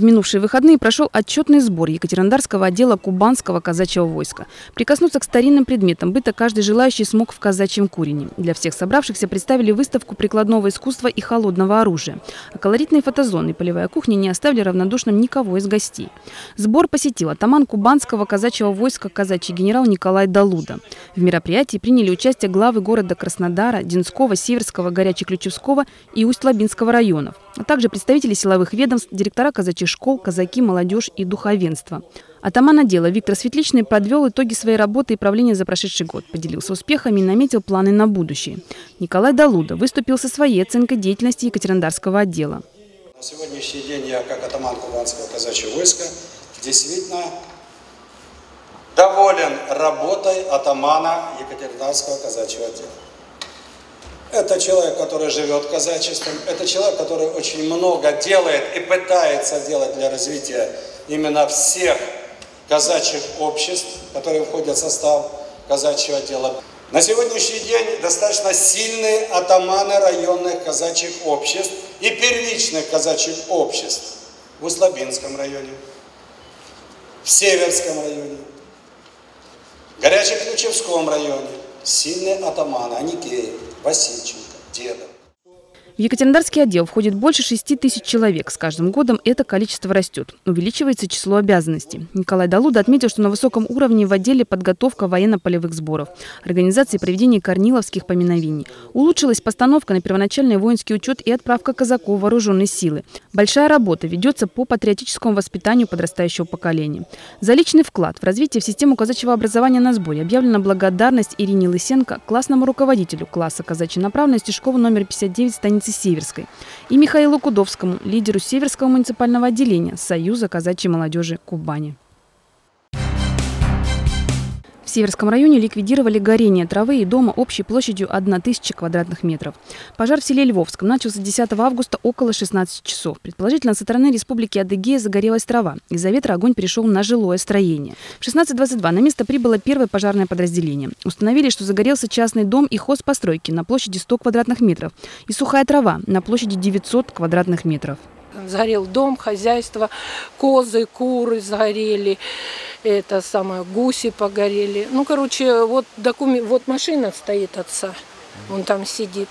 В минувшие выходные прошел отчетный сбор Екатеринодарского отдела Кубанского казачьего войска. Прикоснуться к старинным предметам быта каждый желающий смог в казачьем курине. Для всех собравшихся представили выставку прикладного искусства и холодного оружия. А колоритные фотозоны и полевая кухня не оставили равнодушным никого из гостей. Сбор посетил атаман Кубанского казачьего войска казачий генерал Николай Далуда. В мероприятии приняли участие главы города Краснодара, Динского, Северского, Горячеключевского и Усть-Лабинского районов, а также представители силовых ведомств, директора казачьих школ, казаки, молодежь и духовенство. Атаман отдела Виктор Светличный подвел итоги своей работы и правления за прошедший год, поделился успехами и наметил планы на будущее. Николай Далуда выступил со своей оценкой деятельности Екатериндарского отдела. На сегодняшний день я, как атаман Кубанского казачьего войска, действительно доволен работой атамана Екатериндарского казачьего отдела. Это человек, который живет казачеством, это человек, который очень много делает и пытается делать для развития именно всех казачьих обществ, которые входят в состав казачьего дела. На сегодняшний день достаточно сильные атаманы районных казачьих обществ и первичных казачьих обществ в Услабинском районе, в Северском районе, в Горячеключевском районе. Сильные атаманы, Аникеев, Васильченко, Дедов. В Екатериндарский отдел входит больше 6 тысяч человек. С каждым годом это количество растет. Увеличивается число обязанностей. Николай Далуда отметил, что на высоком уровне в отделе подготовка военно-полевых сборов, организация проведения корниловских поминовений. Улучшилась постановка на первоначальный воинский учет и отправка казаков в вооруженные силы. Большая работа ведется по патриотическому воспитанию подрастающего поколения. За личный вклад в развитие в систему казачьего образования на сборе объявлена благодарность Ирине Лысенко, классному руководителю класса казачьей направленности школы номер 59 станицы станицы Северской, и Михаилу Кудовскому, лидеру Северского муниципального отделения Союза казачьей молодежи Кубани. В Северском районе ликвидировали горение травы и дома общей площадью 1000 квадратных метров. Пожар в селе Львовском начался 10 августа около 16 часов. Предположительно, со стороны республики Адыгея загорелась трава. Из-за ветра огонь перешел на жилое строение. В 16.22 на место прибыло первое пожарное подразделение. Установили, что загорелся частный дом и хозпостройки на площади 100 квадратных метров и сухая трава на площади 900 квадратных метров. Сгорел дом, хозяйство, козы, куры сгорели, это самое, гуси погорели. Ну, короче, вот, документ, вот машина стоит отца, он там сидит.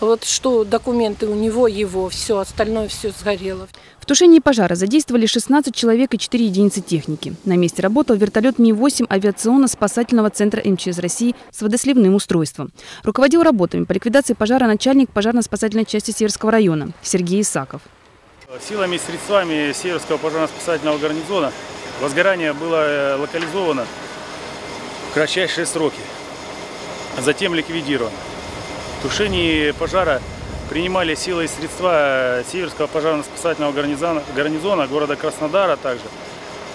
Вот что документы у него, его, все, остальное все сгорело. В тушении пожара задействовали 16 человек и 4 единицы техники. На месте работал вертолет Ми-8 авиационно-спасательного центра МЧС России с водосливным устройством. Руководил работами по ликвидации пожара начальник пожарно-спасательной части Северского района Сергей Исаков. Силами и средствами Северского пожарно-спасательного гарнизона возгорание было э, локализовано в кратчайшие сроки, а затем ликвидировано. В тушении пожара принимали силы и средства Северского пожарно-спасательного гарнизона, гарнизона города Краснодара также,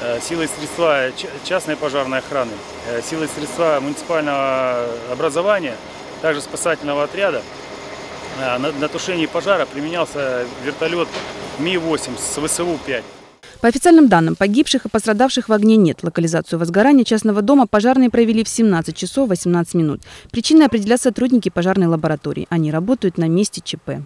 э, силы и средства частной пожарной охраны, э, силы и средства муниципального образования, также спасательного отряда. На, на тушении пожара применялся вертолет Ми-8 с ВСУ-5. По официальным данным, погибших и пострадавших в огне нет. Локализацию возгорания частного дома пожарные провели в 17 часов 18 минут. Причиной определят сотрудники пожарной лаборатории. Они работают на месте ЧП.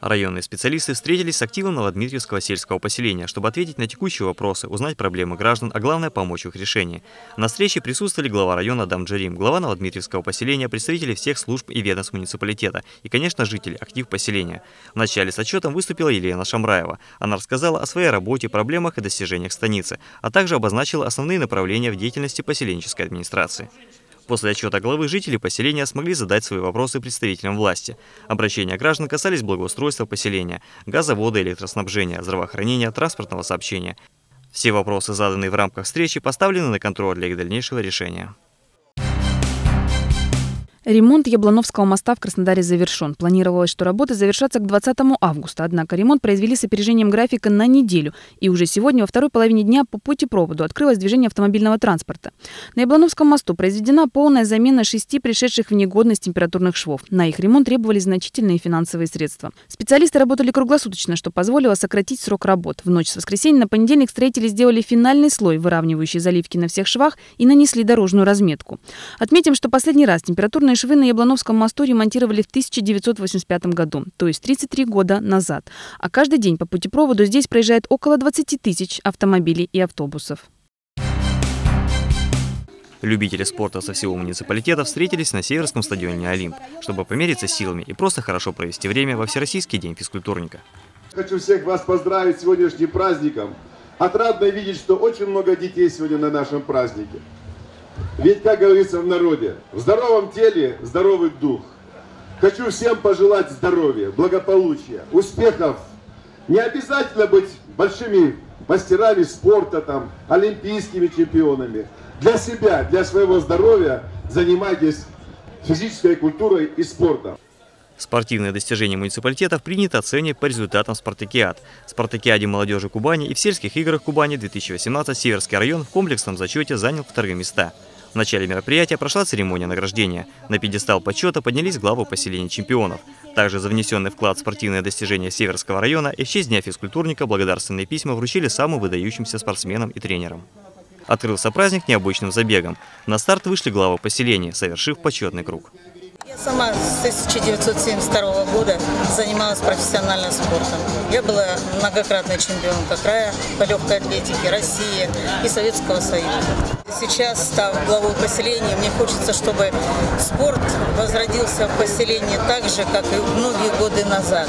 Районные специалисты встретились с активом Новодмитриевского сельского поселения, чтобы ответить на текущие вопросы, узнать проблемы граждан, а главное – помочь их решении. На встрече присутствовали глава района Дамджарим, глава Новодмитриевского поселения, представители всех служб и ведомств муниципалитета и, конечно, жители, актив поселения. В начале с отчетом выступила Елена Шамраева. Она рассказала о своей работе, проблемах и достижениях станицы, а также обозначила основные направления в деятельности поселенческой администрации. После отчета главы жители поселения смогли задать свои вопросы представителям власти. Обращения граждан касались благоустройства поселения, газовода, электроснабжения, здравоохранения, транспортного сообщения. Все вопросы, заданные в рамках встречи, поставлены на контроль для их дальнейшего решения. Ремонт Яблоновского моста в Краснодаре завершен. Планировалось, что работы завершатся к 20 августа, однако ремонт произвели с опережением графика на неделю. И уже сегодня, во второй половине дня, по пути проводу открылось движение автомобильного транспорта. На Яблоновском мосту произведена полная замена шести пришедших в негодность температурных швов. На их ремонт требовались значительные финансовые средства. Специалисты работали круглосуточно, что позволило сократить срок работ. В ночь с воскресенья на понедельник строители сделали финальный слой, выравнивающий заливки на всех швах и нанесли дорожную разметку. Отметим, что последний раз температурные швы на Яблоновском мосту ремонтировали в 1985 году, то есть 33 года назад. А каждый день по путепроводу здесь проезжает около 20 тысяч автомобилей и автобусов. Любители спорта со всего муниципалитета встретились на Северском стадионе «Олимп», чтобы помериться силами и просто хорошо провести время во Всероссийский день физкультурника. Хочу всех вас поздравить с сегодняшним праздником. Отрадно видеть, что очень много детей сегодня на нашем празднике. Ведь, как говорится в народе, в здоровом теле здоровый дух. Хочу всем пожелать здоровья, благополучия, успехов. Не обязательно быть большими мастерами спорта, там, олимпийскими чемпионами. Для себя, для своего здоровья занимайтесь физической культурой и спортом. Спортивные достижения муниципалитетов принято оценивать по результатам спартакиад. Спартакиаде молодежи Кубани и в сельских играх Кубани 2018 Северский район в комплексном зачете занял вторые места. В начале мероприятия прошла церемония награждения. На пьедестал почета поднялись главы поселения чемпионов. Также за внесенный вклад в спортивные достижения Северского района и в честь Дня физкультурника благодарственные письма вручили самым выдающимся спортсменам и тренерам. Открылся праздник необычным забегом. На старт вышли главы поселения, совершив почетный круг. Сама с 1972 года занималась профессиональным спортом. Я была многократной чемпионка края по легкой атлетике России и Советского Союза. Сейчас, став главой поселения, мне хочется, чтобы спорт возродился в поселении так же, как и многие годы назад.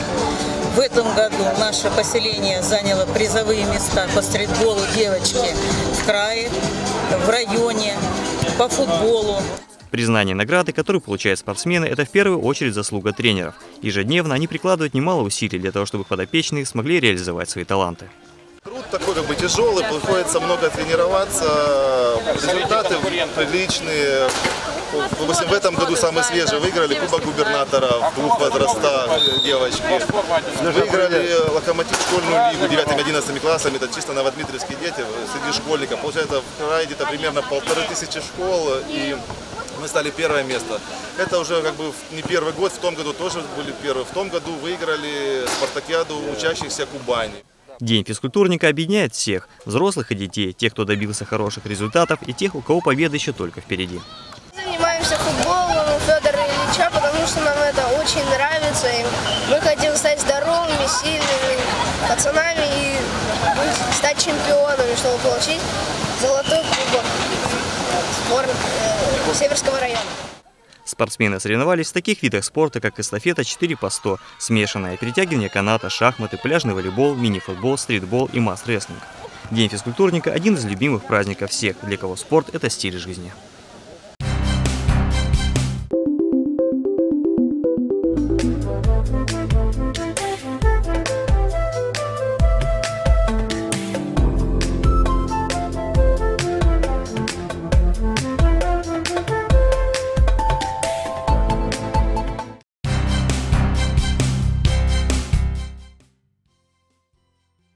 В этом году наше поселение заняло призовые места по стритболу девочки в крае, в районе, по футболу. Признание награды, которую получают спортсмены, это в первую очередь заслуга тренеров. Ежедневно они прикладывают немало усилий для того, чтобы подопечные смогли реализовать свои таланты. Труд такой как бы тяжелый, приходится много тренироваться, результаты приличные. Допустим, в этом году самые свежие выиграли Кубок губернатора в двух возрастах девочки. Выиграли Локомотив школьную лигу 9-11 классами, это чисто новодмитриевские дети среди школьников. Получается, в крае где-то примерно полторы тысячи школ и мы стали первое место. Это уже как бы не первый год, в том году тоже были первые. В том году выиграли спартакиаду учащихся Кубани. День физкультурника объединяет всех – взрослых и детей, тех, кто добился хороших результатов и тех, у кого победа еще только впереди. Занимаемся футболом у Федора Ильича, потому что нам это очень нравится. И мы хотим стать здоровыми, сильными пацанами и стать чемпионами, чтобы получить золотой кубок сбор э, Северского района. Спортсмены соревновались в таких видах спорта, как эстафета 4 по 100, смешанное перетягивание каната, шахматы, пляжный волейбол, мини-футбол, стритбол и масс-рестлинг. День физкультурника – один из любимых праздников всех, для кого спорт – это стиль жизни.